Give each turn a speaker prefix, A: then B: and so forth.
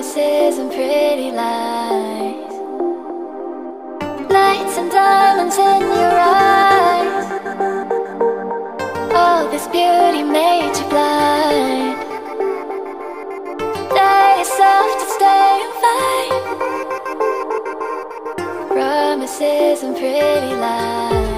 A: promises and pretty lies. Lights and diamonds in your eyes. All this beauty made you blind. Dare yourself to stay and. Promises and pretty lies.